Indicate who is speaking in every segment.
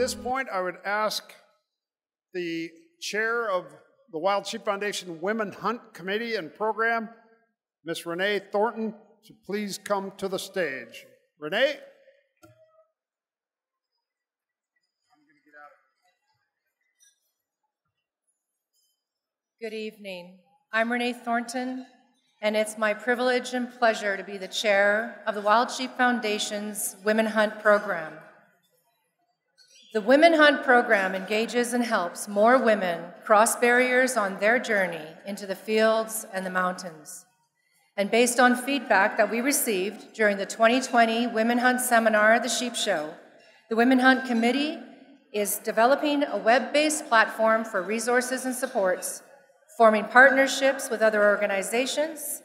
Speaker 1: this point, I would ask the chair of the Wild Sheep Foundation Women Hunt Committee and Program, Miss Renee Thornton, to please come to the stage. Renee?
Speaker 2: Good evening. I'm Renee Thornton, and it's my privilege and pleasure to be the chair of the Wild Sheep Foundation's Women Hunt program. The Women Hunt program engages and helps more women cross barriers on their journey into the fields and the mountains. And based on feedback that we received during the 2020 Women Hunt seminar at the Sheep Show, the Women Hunt Committee is developing a web based platform for resources and supports forming partnerships with other organizations,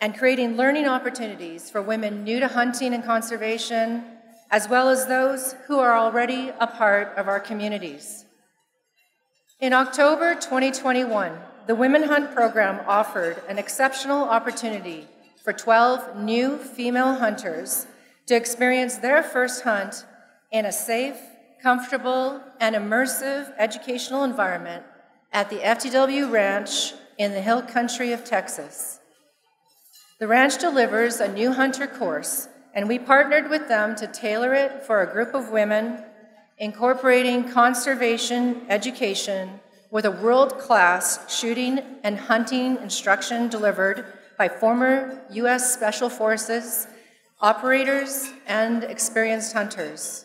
Speaker 2: and creating learning opportunities for women new to hunting and conservation, as well as those who are already a part of our communities. In October 2021, the Women Hunt program offered an exceptional opportunity for 12 new female hunters to experience their first hunt in a safe, comfortable, and immersive educational environment at the FTW Ranch in the hill country of Texas. The ranch delivers a new hunter course, and we partnered with them to tailor it for a group of women, incorporating conservation education with a world class shooting and hunting instruction delivered by former U.S. Special Forces operators and experienced hunters.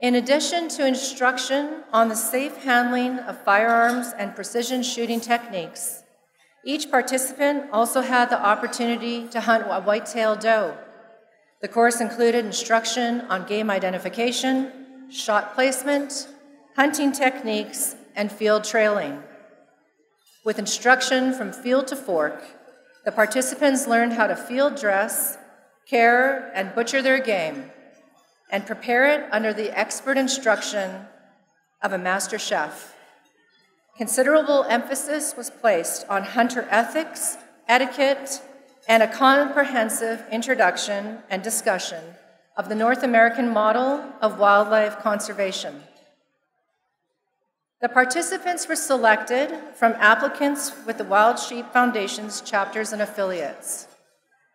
Speaker 2: In addition to instruction on the safe handling of firearms and precision shooting techniques, each participant also had the opportunity to hunt a white-tailed doe. The course included instruction on game identification, shot placement, hunting techniques, and field trailing. With instruction from field to fork, the participants learned how to field dress, care, and butcher their game and prepare it under the expert instruction of a master chef. Considerable emphasis was placed on hunter ethics, etiquette, and a comprehensive introduction and discussion of the North American model of wildlife conservation. The participants were selected from applicants with the Wild Sheep Foundation's chapters and affiliates.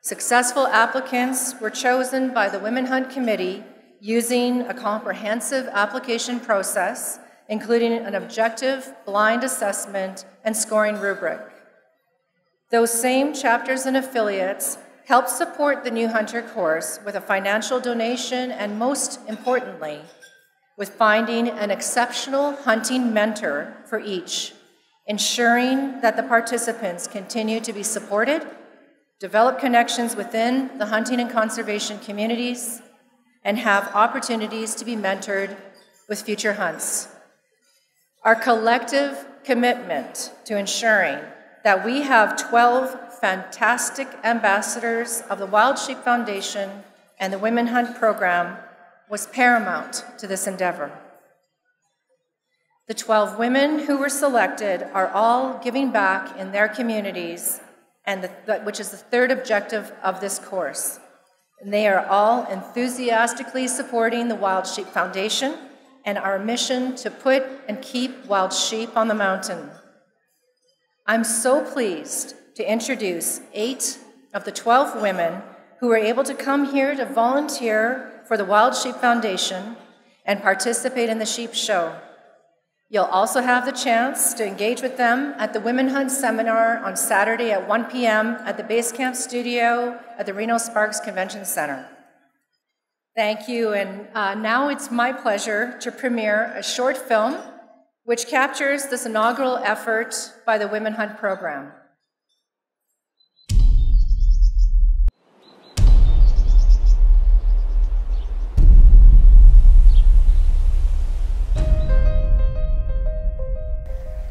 Speaker 2: Successful applicants were chosen by the Women Hunt Committee using a comprehensive application process, including an objective blind assessment and scoring rubric. Those same chapters and affiliates help support the New Hunter course with a financial donation and, most importantly, with finding an exceptional hunting mentor for each, ensuring that the participants continue to be supported, develop connections within the hunting and conservation communities, and have opportunities to be mentored with future hunts. Our collective commitment to ensuring that we have 12 fantastic ambassadors of the Wild Sheep Foundation and the Women Hunt program was paramount to this endeavor. The 12 women who were selected are all giving back in their communities, and the, which is the third objective of this course and they are all enthusiastically supporting the Wild Sheep Foundation and our mission to put and keep wild sheep on the mountain. I'm so pleased to introduce eight of the 12 women who were able to come here to volunteer for the Wild Sheep Foundation and participate in the sheep show. You'll also have the chance to engage with them at the Women Hunt Seminar on Saturday at 1 p.m. at the Base Camp Studio at the Reno Sparks Convention Center. Thank you, and uh, now it's my pleasure to premiere a short film which captures this inaugural effort by the Women Hunt program.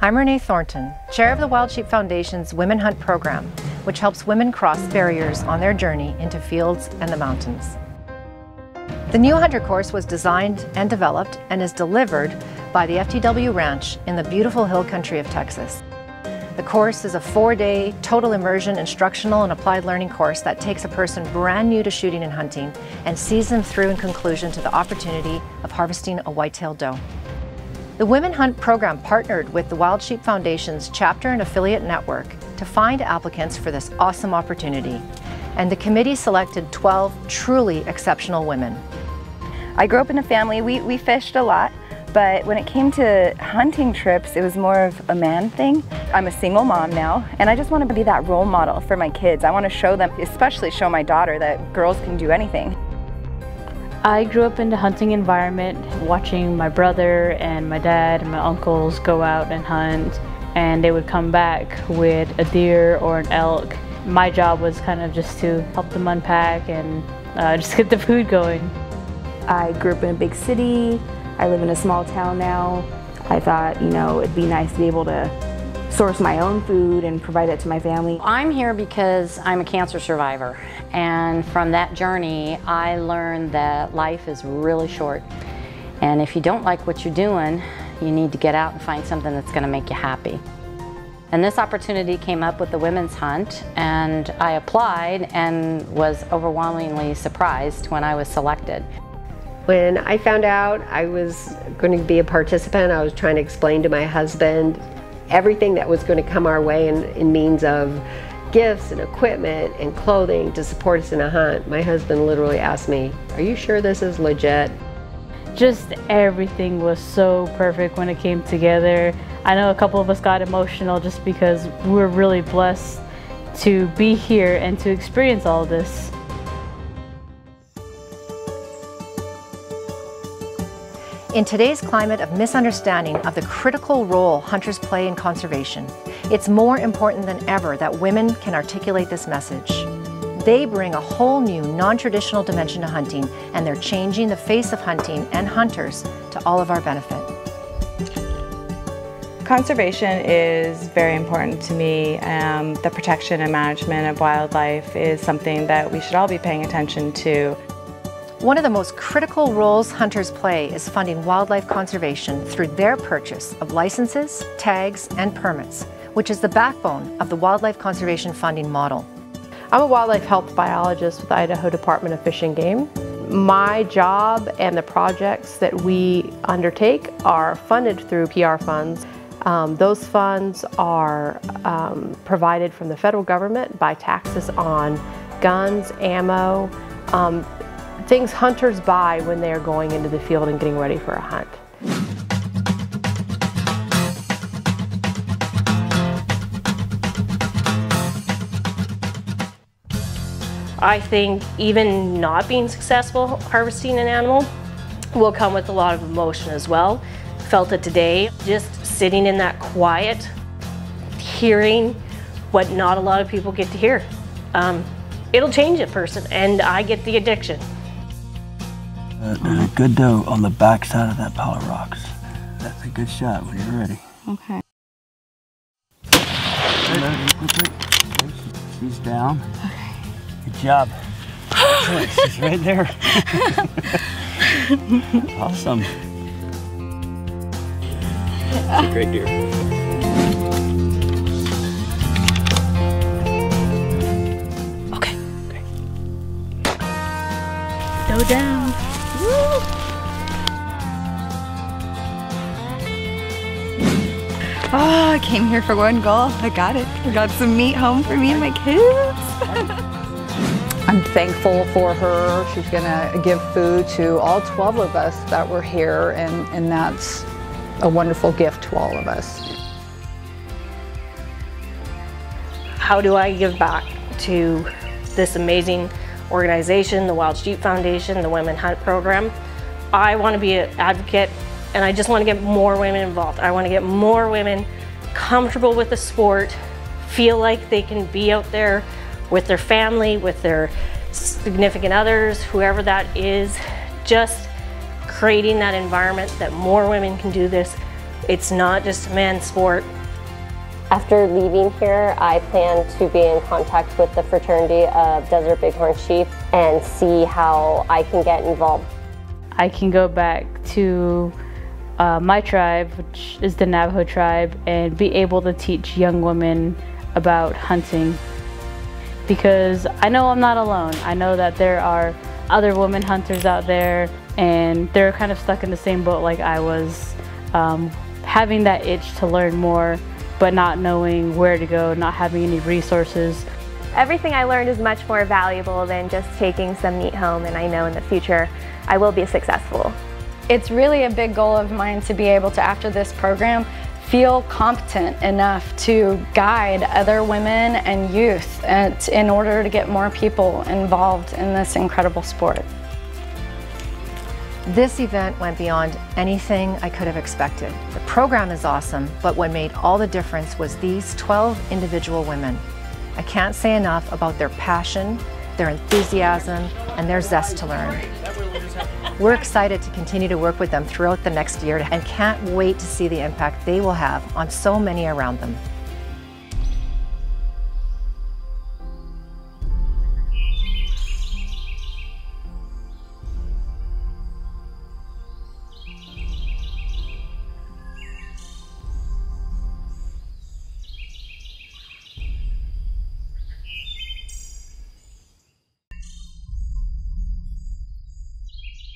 Speaker 2: I'm Renee Thornton, chair of the Wild Sheep Foundation's Women Hunt program, which helps women cross barriers on their journey into fields and the mountains. The new Hunter course was designed and developed and is delivered by the FTW Ranch in the beautiful hill country of Texas. The course is a four-day total immersion instructional and applied learning course that takes a person brand new to shooting and hunting and sees them through in conclusion to the opportunity of harvesting a white-tailed doe. The Women Hunt program partnered with the Wild Sheep Foundation's chapter and affiliate network to find applicants for this awesome opportunity. And the committee selected 12 truly exceptional women.
Speaker 3: I grew up in a family, we, we fished a lot, but when it came to hunting trips, it was more of a man thing. I'm a single mom now, and I just want to be that role model for my kids. I want to show them, especially show my daughter, that girls can do anything.
Speaker 4: I grew up in the hunting environment, watching my brother and my dad and my uncles go out and hunt, and they would come back with a deer or an elk. My job was kind of just to help them unpack and uh, just get the food going.
Speaker 5: I grew up in a big city. I live in a small town now. I thought, you know, it'd be nice to be able to source my own food and provide it to my family.
Speaker 6: I'm here because I'm a cancer survivor and from that journey I learned that life is really short and if you don't like what you're doing you need to get out and find something that's going to make you happy. And this opportunity came up with the Women's Hunt and I applied and was overwhelmingly surprised when I was selected.
Speaker 7: When I found out I was going to be a participant, I was trying to explain to my husband everything that was going to come our way in, in means of gifts and equipment and clothing to support us in a hunt. My husband literally asked me, Are you sure this is legit?
Speaker 4: Just everything was so perfect when it came together. I know a couple of us got emotional just because we're really blessed to be here and to experience all this.
Speaker 2: In today's climate of misunderstanding of the critical role hunters play in conservation, it's more important than ever that women can articulate this message. They bring a whole new, non-traditional dimension to hunting, and they're changing the face of hunting and hunters to all of our benefit.
Speaker 8: Conservation is very important to me. Um, the protection and management of wildlife is something that we should all be paying attention to.
Speaker 2: One of the most critical roles hunters play is funding wildlife conservation through their purchase of licenses, tags, and permits, which is the backbone of the wildlife conservation funding model.
Speaker 9: I'm a wildlife health biologist with the Idaho Department of Fish and Game. My job and the projects that we undertake are funded through PR funds. Um, those funds are um, provided from the federal government by taxes on guns, ammo, um, things hunters buy when they're going into the field and getting ready for a hunt.
Speaker 10: I think even not being successful harvesting an animal will come with a lot of emotion as well. Felt it today, just sitting in that quiet, hearing what not a lot of people get to hear. Um, it'll change a person, and I get the addiction.
Speaker 11: Uh, there's a good doe on the back side of that pile of rocks. That's a good shot when you're ready.
Speaker 5: Okay.
Speaker 11: She's down. Okay. Good job. She's right there. awesome. Great deer.
Speaker 10: Okay.
Speaker 11: Okay.
Speaker 4: Go down.
Speaker 3: Oh, I came here for one goal. I got it. I got some meat home for me and my kids.
Speaker 12: I'm thankful for her. She's going to give food to all 12 of us that were here, and, and that's a wonderful gift to all of us.
Speaker 10: How do I give back to this amazing organization, the Wild Sheep Foundation, the Women Hunt Program? I want to be an advocate and I just want to get more women involved. I want to get more women comfortable with the sport, feel like they can be out there with their family, with their significant others, whoever that is, just creating that environment that more women can do this. It's not just a man's sport.
Speaker 13: After leaving here, I plan to be in contact with the fraternity of Desert Bighorn Sheep and see how I can get involved.
Speaker 4: I can go back to uh, my tribe, which is the Navajo tribe, and be able to teach young women about hunting. Because I know I'm not alone. I know that there are other women hunters out there, and they're kind of stuck in the same boat like I was, um, having that itch to learn more, but not knowing where to go, not having any resources.
Speaker 14: Everything I learned is much more valuable than just taking some meat home, and I know in the future I will be successful.
Speaker 15: It's really a big goal of mine to be able to, after this program, feel competent enough to guide other women and youth in order to get more people involved in this incredible sport.
Speaker 16: This event went beyond anything I could have expected. The program is awesome, but what made all the difference was these 12 individual women. I can't say enough about their passion, their enthusiasm, and their zest to learn. We're excited to continue to work with them throughout the next year and can't wait to see the impact they will have on so many around them.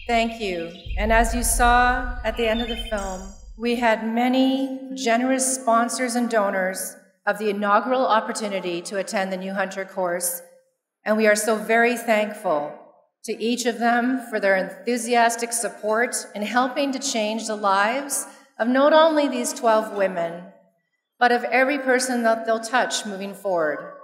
Speaker 2: Thank you. And as you saw at the end of the film, we had many generous sponsors and donors of the inaugural opportunity to attend the New Hunter course, and we are so very thankful to each of them for their enthusiastic support in helping to change the lives of not only these 12 women, but of every person that they'll touch moving forward.